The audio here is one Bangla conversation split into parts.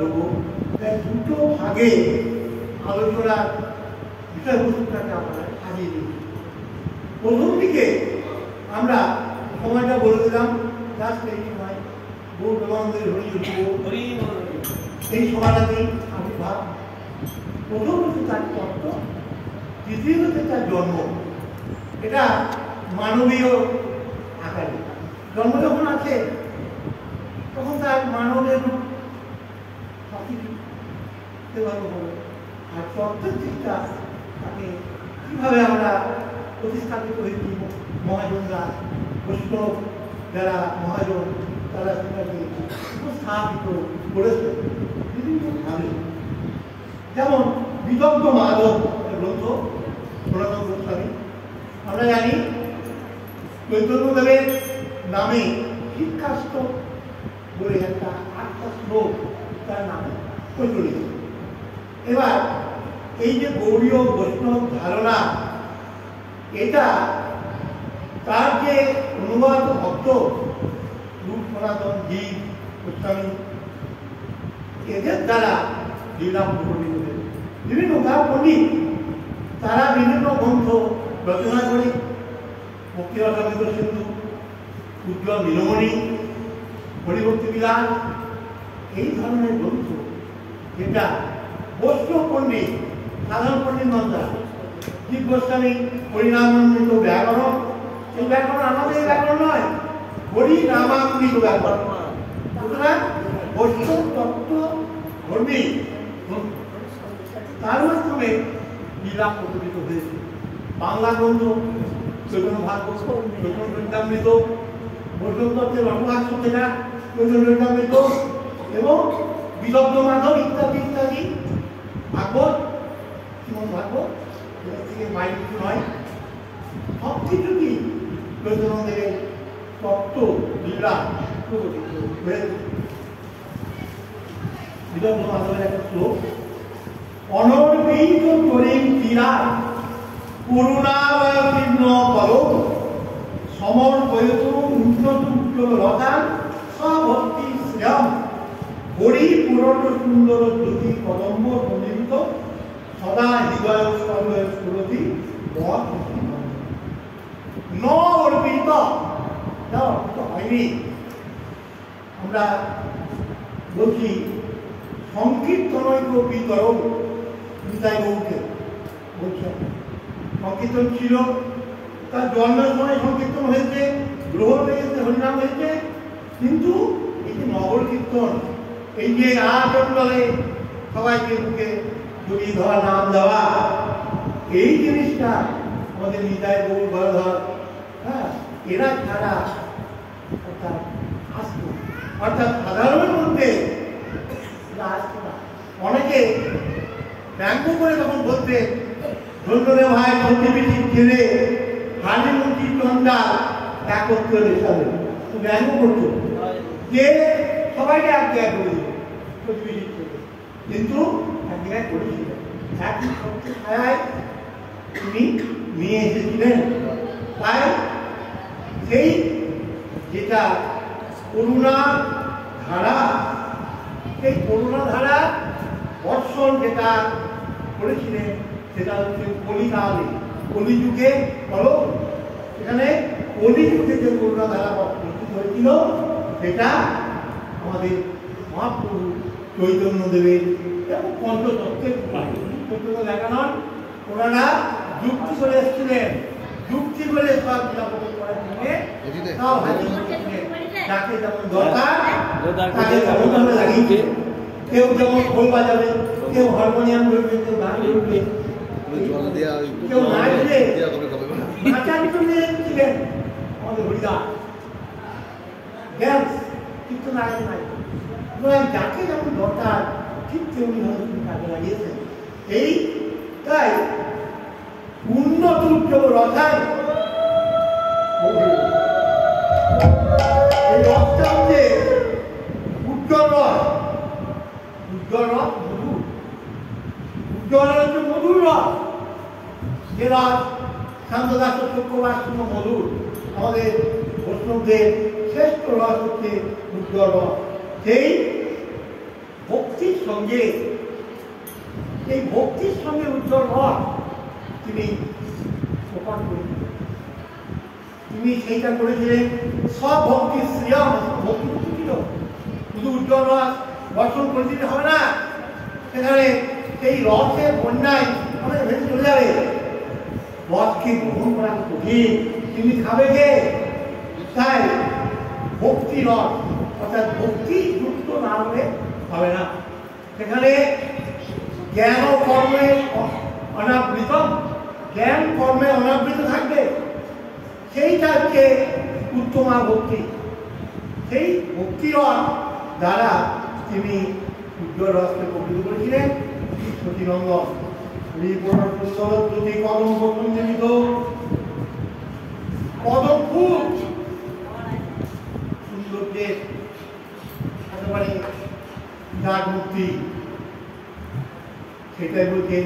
দেবো। তাই দুটো ভাগে আলোচনার বিষয়বস্তুটাকে আমরা সাজিয়ে দিই। প্রথম দিকে আমরা সময়টা বলে দিলাম এই সময় গৌরবানন্দের হরি এই সময়টাতেই আবির্ভাব প্রথম হচ্ছে তার তত্ত্ব দ্বিতীয় হচ্ছে তার জন্ম। এটা মানবীয় আকারে। জন্ম যখন আছে তখন তার মানবের রূপ সেভাবে হবে আর তত্ত্বের দিকটা তাকে কীভাবে আমরা প্রতিস্থাপিত হয়েছি মহাজনরা, বৈষ্ণব যারা মহাজন, তারা সেটাকে উপস্থাপিত করেছে বিভিন্নভাবে। যেমন বিদগ্ধ মাধব গ্রন্থ সনাতন গোস্বামী আমরা জানি চৈতন্যদেবের নামে শিক্ষাস্ত বলে একটা আটটা শ্লোক তার নামে প্রচলিত। এবার এই যে গৌরীয় বৈষ্ণব ধারণা, এটা তার যে অনুবাদ ভক্ত রূপ সনাতন জীব এদের দ্বারা লীলা প্রকটিত বিভিন্ন তার পণ্ডিত, তারা বিভিন্ন গ্রন্থ রচনা করে মুক্তি রসামিত সিন্ধু উজ্জ্বল নীলমণি হরিভক্তি বিলাস, এই ধরনের গ্রন্থ যেটা বৈষ্ণব পণ্ডিত, সাধারণ পণ্ডিত নন্দা জীব গোস্বামী, হরিনামামৃত ব্যাকরণ। এই ব্যাকরণ আমাদের ব্যাকরণ নয়। হরিনামামৃত ব্যাকরণ। সুতরাং বৈষ্ণব তত্ত্ব ধর্মী তার মাধ্যমে লীলা প্রকটিত হয়েছে। বাংলা গ্রন্থ, চৈতন্য ভাগবত চৈতন্য বৃন্দামৃত বৈষ্ণব তত্ত্বের রসভাষ্য থেকে চৈতন্য এবং বিদগ্ধ মাধব ইত্যাদি ইত্যাদি। ভাগবত? শ্রীমন ভাগবত? থেকে বাইরে কিছু নয়। সব কিছুই চৈতন্যদেবের তত্ত্ব, লীলা প্রকটিত হয়েছে বিদগ্ধ মাধবের একটা শ্লোক। সমর্পয়ত উন্নত উজ্জ্বল রতান সভক্তি শ্রেয়ম। হরি পুরট সুন্দর জ্যোতি কদম্ব সন্নিহিত। সদা হৃদয় অর্পিত। যা অর্পিত হয়নি। আমরা বলছি, সংকীর্তনৈক বিতরণ নিতাই গৌকে বলছেন সংকীর্তন ছিল, তার জন্মের সময় সংকীর্তন হয়েছে, গ্রহণ হয়েছে, হরিনাম হয়েছে, কিন্তু যে নগর কীর্তন। এই যে আচণ্ডলে সবাইকে বুকে জড়িয়ে ধরা নাম দেওয়া। এই জিনিসটা আমাদের নিতাই গৌর গলধর হ্যাঁ এরা ছাড়া অর্থাৎ আসতো। অর্থাৎ সাধারণের মধ্যে না। অনেকে ব্যঙ্গ করে তখন বলতে ধন্যরে ভাই প্রতিবেশী ছেলে। হানিমুখী চন্দা একত্র হিসাবে ব্যঙ্গ করতো। যে সবাইকে এক জায়গায় কিন্তু এক জায়গায় করেছিল। একই সবচেয়ে ছায়ায় তিনি নিয়ে এসেছিলেন তাই সেই যেটা করুণা ধারা, সেই করুণা ধারা বর্ষণ যেটা করেছিলেন সেটা হচ্ছে কলিকালে। কলিযুগে বলো এখানে কলিযুগে যে করুণা ধারা প্রস্তুত হয়েছিল, সেটা আমাদের মহাপ্রভু চৈতন্য দেবের এবং পঞ্চতত্ত্বের চৈতন্য দেখা নন ওনারা যুক্তি করে এসেছিলেন। যুক্তি করে সব লীলাপ্রকট করার জন্য তাও হাজির হয়েছিলেন। যাকে যেমন দরকার তাকে তেমন ভাবে লাগিয়েছে কেউ যেমন খোল বাজাবে কেউ হারমোনিয়াম ধরবে কেউ গান ধরবে। জল দেওয়া ওই কেউ নাচবে। দেওয়া কবে খাবে। না নাচার জন্য ছিলেন আমাদের হরিদাস। ড্যান্স কিন্তু নাই নাই। সুতরাং যাকে যখন দরকার, ঠিক তেমনিভাবে তিনি কাজে লাগিয়েছেন। এই তাই উন্নত তুর্য রসায়ন এই রসটা হচ্ছে উজ্জ্বল রস উজ্জ্বল রস মধু উজ্জ্বল হচ্ছে মধুর রস যে রস শান্তদাস শুক্রবাসপূর্ণ মধুর। আমাদের বৈষ্ণবদের শ্রেষ্ঠ রস হচ্ছে উজ্জ্বল রথ। সেই ভক্তির সঙ্গে এই ভক্তির সঙ্গে উজ্জ্বল রথ তিনি প্রকাশ করেছিলেন তিনি সেইটা করেছিলেন, সব ভক্তি শ্রেয়ম ভক্তি ছিল শুধু উজ্জ্বল রথ দর্শন করে দিতে হবে না, সেখানে সেই রথের বন্যায় আমাদের ভেসে চলে যাবে। রথকে গ্রহণ করা কঠিন, তিনি খাবে কে? তাই ভক্তি রথ। অর্থাৎ ভক্তি যুক্ত না হলে হবে না। সেখানে জ্ঞান ও কর্মে অনাবৃত, জ্ঞান কর্মে অনাবৃত থাকবে। সেইটা হচ্ছে উত্তমা ভক্তি। সেই ভক্তিরস দ্বারা তিনি উজ্জ্বল রসকে প্রকৃত করেছিলেন। সতীনন্দন যদি কদম প্রতিনিধিত কদম খুব সুন্দর দেশ একেবারে মুক্তি। সেটাই বলছেন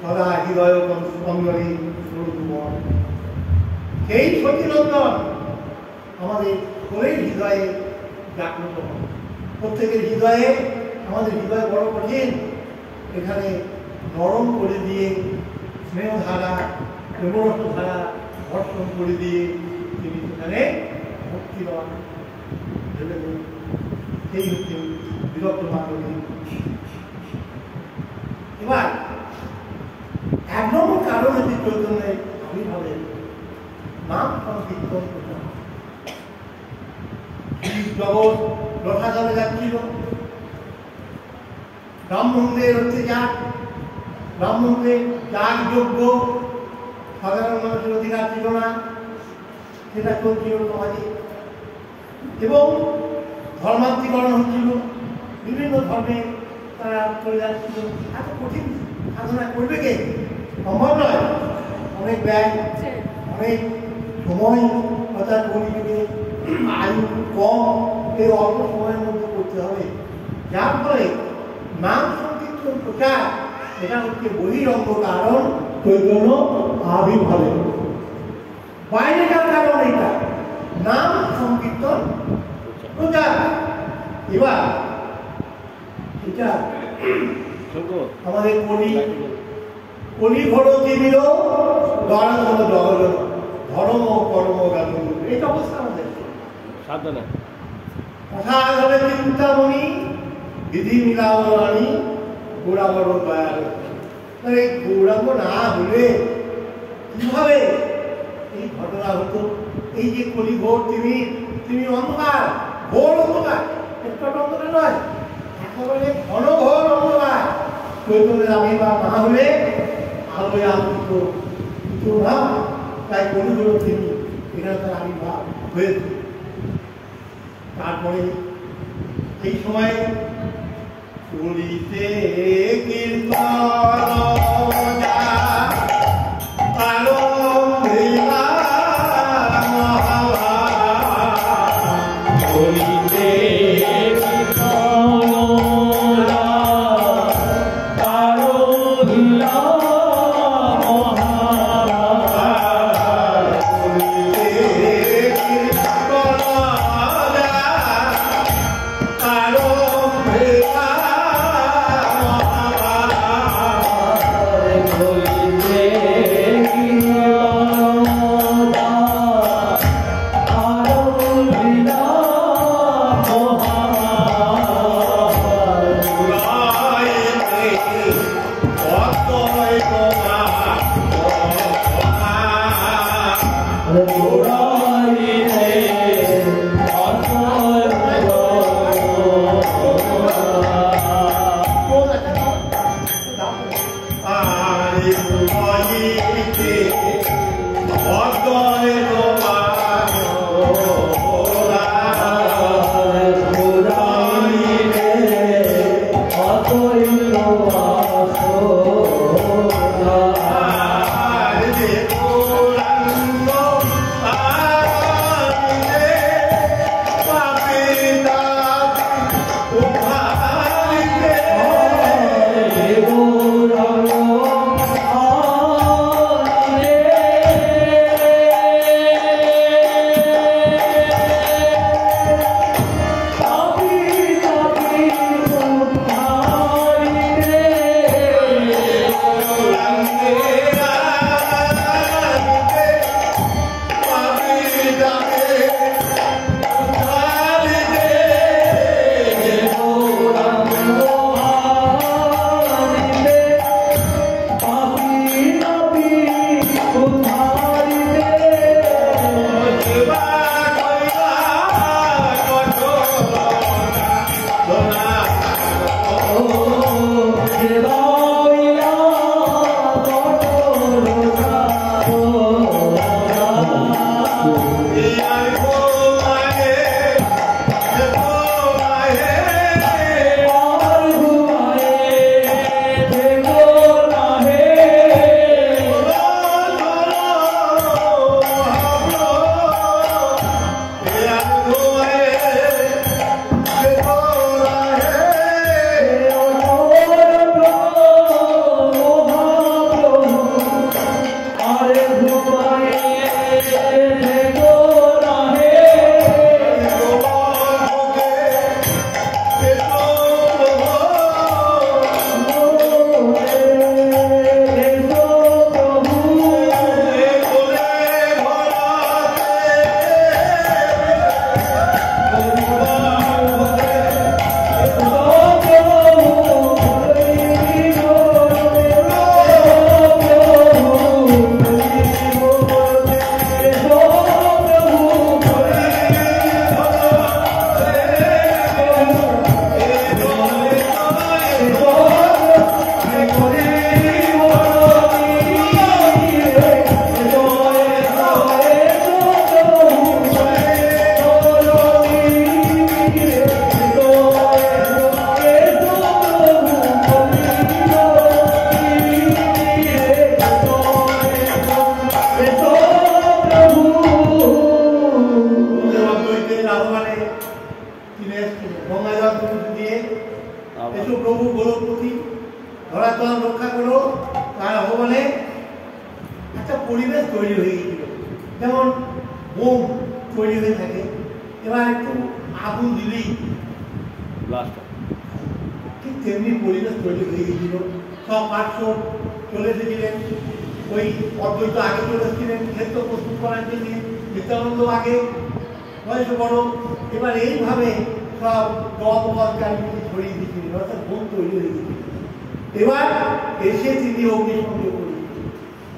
সদা হৃদয় স্বরূপময় সেই সতীনন্দন আমাদের সকলের হৃদয়ে জাগ্রত হয়। প্রত্যেকের হৃদয়ে আমাদের হৃদয় বড় কঠিন। এখানে নরম করে দিয়ে স্নেহধারা প্রেমরস ধারা করে দিয়ে তিনি সেখানে ভক্তি রন সেই হচ্ছে বিরক্ত মাধ্যমে এবার, এক নম্বর কারণ হচ্ছে চৈতন্যের আবির্ভাবের নাম সংকীর্তন করতে জগৎ রথাচলে যাচ্ছিল ব্রাহ্মণদের হচ্ছে যাক ব্রাহ্মণদের যাগ যোগ্য, সাধারণ মানুষের অধিকার ছিল না, সেটা চলছিল সমাজে? এবং ধর্মান্তরীকরণ হচ্ছিল, বিভিন্ন ধর্মে তারা চলে যাচ্ছিল। এত কঠিন সাধনা করবে কে? সম্ভব নয়। অনেক ব্যয়, অনেক সময় অর্থাৎ কলিযুগে আয়ু কম এই অল্প সময়ের মধ্যে করতে হবে। যার ফলে নাম সংকীর্তন প্রচার, এটা হচ্ছে বহিরঙ্গ কারণ চৈতন্য আবির্ভাবে বাইরেকার কারণ এটা। নাম সংকীর্তন এবার এটা আমাদের কলি কলি ভরতি গণধন ধর্ম কর্ম গান এটা অবস্থা আমাদের সাবধানে অসাধনে চিন্তামণি বিধি গৌরাঙ্গর দয়ার মানে গৌরাঙ্গ না হলে কীভাবে এই ঘটনা হতো এই যে কলি ঘোর তিনি তিনি অন্ধকার ঘোর অন্ধকার। একটা অন্ধকার নয় একেবারে ঘন ঘোর অন্ধকার। চৈতন্যের আবির্ভাব না হলে আলোয় আলোকিত কিছু না তাই কলিগুলো তিনি। এখানে তার আবির্ভাব হয়েছে তারপরে এই সময় কলিতে কীর্তন।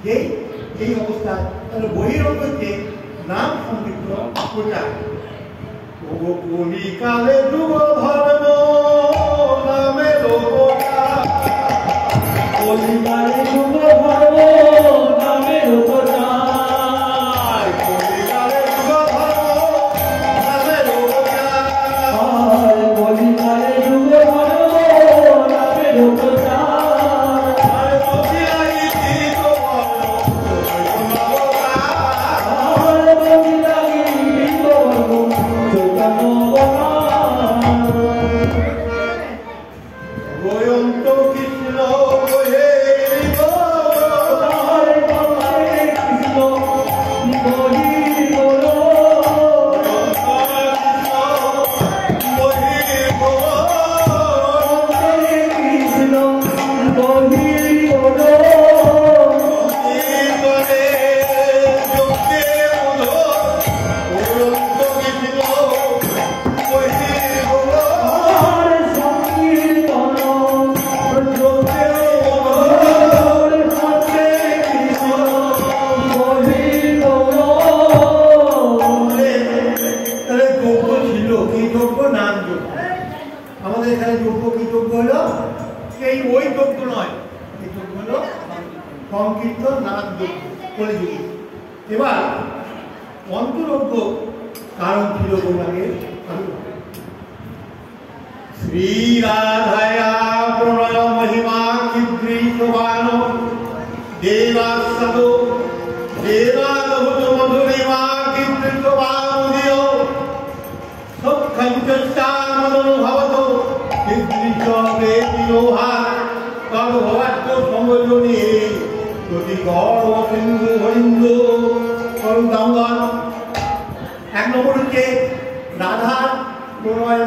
এই এই অবস্থা, তাহলে বহিরঙ্গকে নাম সংযুক্ত প্রচার কালে যুগ ধর্ম নামে লোকা কলিকালে যুগ ধর্ম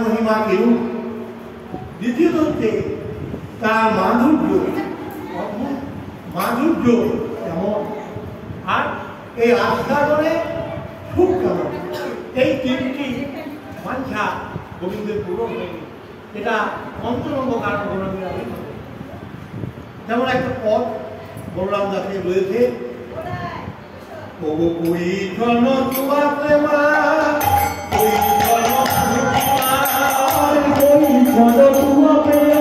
মহিমা কিরূপ? দ্বিতীয়ত হচ্ছে তার মাধুর্য মাধুর্য কেমন? আর এই আস্থাগণে খুব কেমন? এই তিনটি মাঝা গোবিন্দের পূরণ হয়ে এটা অন্তরঙ্গ কারণ গোলামীর যেমন একটা পথ বলরাম দাসে রয়েছে। ওই পুরী তোমার তোমাকে মা? 我丽的小鸟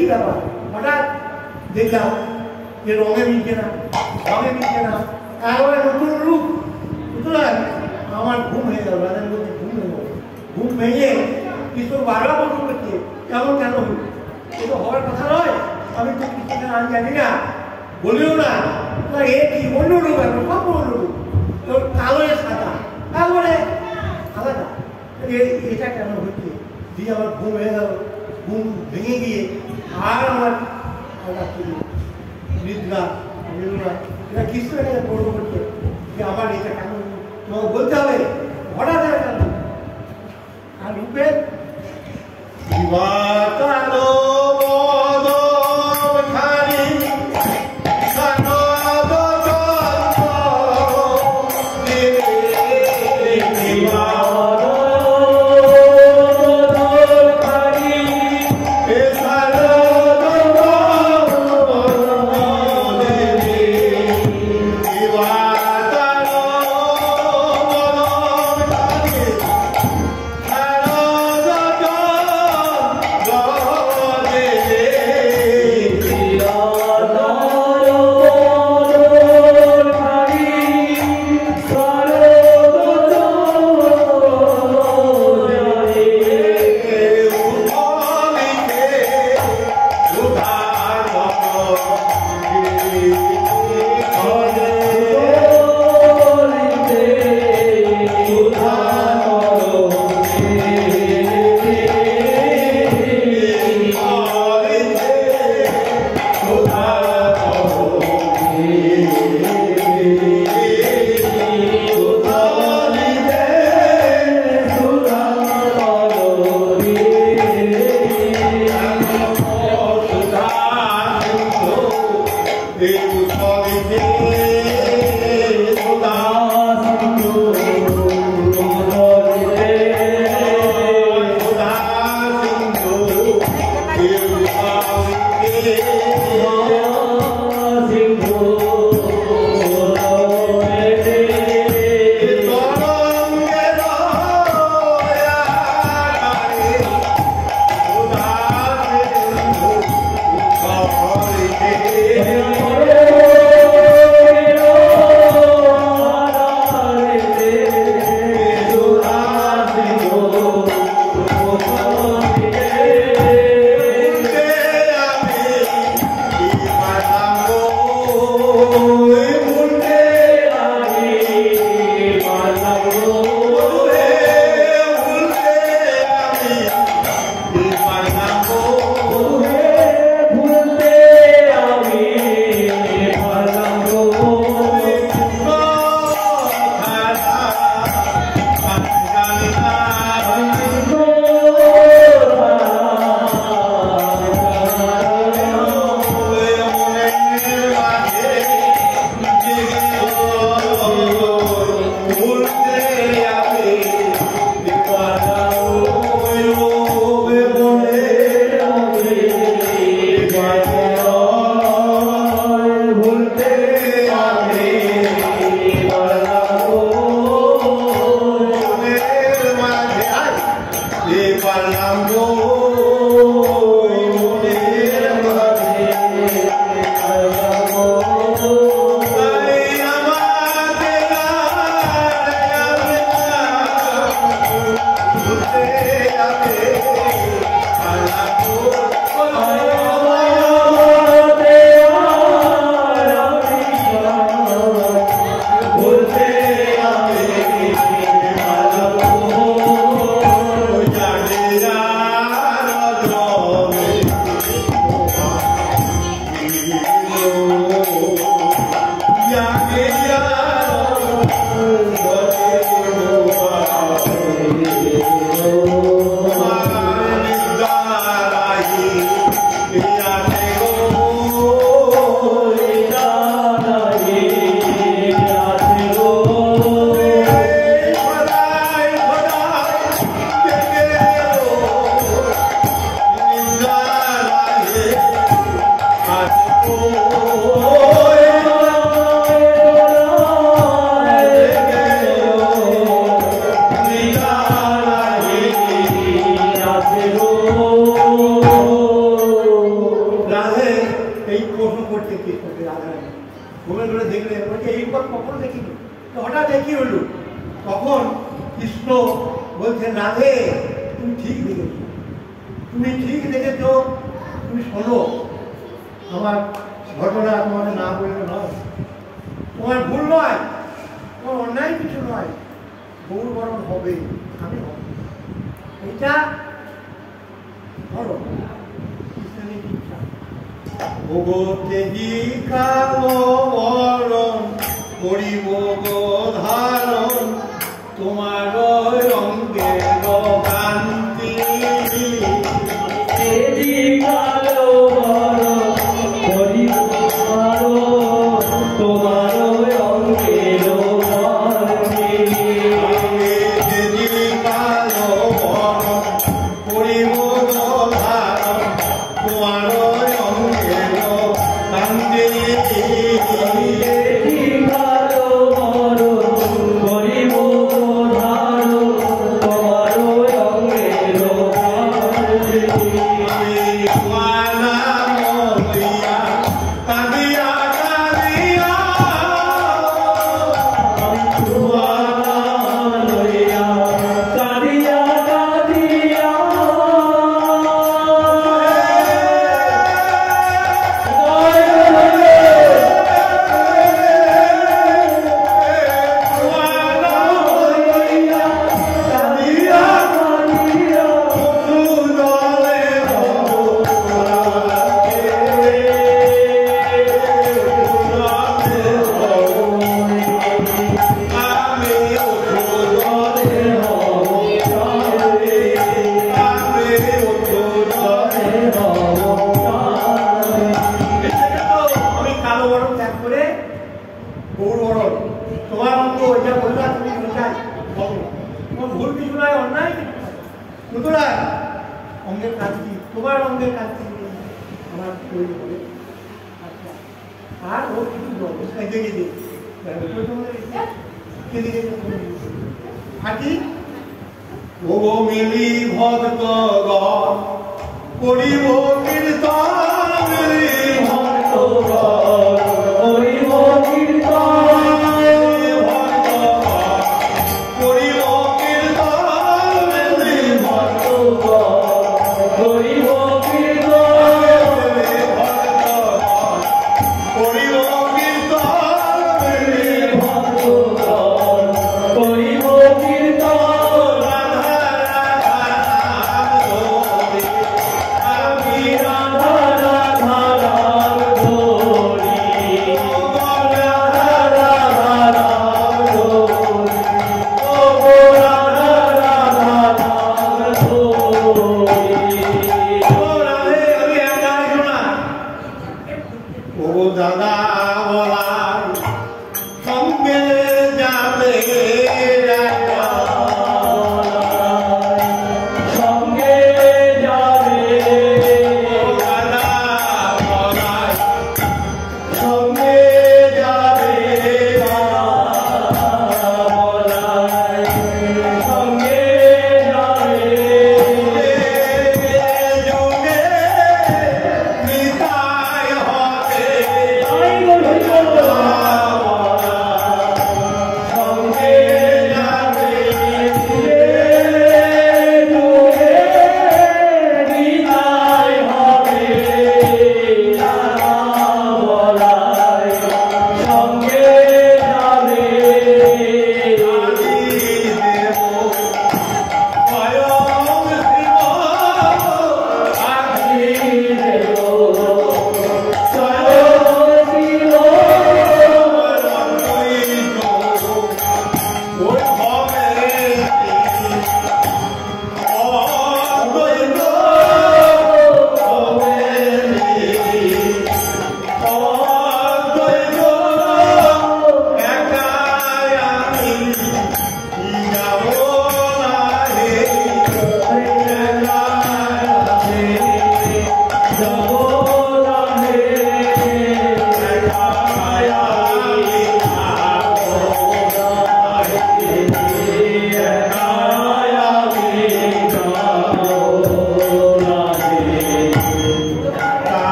তাহলে এটা কি ব্যাপার হঠাৎ দেখলাম যে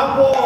Acabou!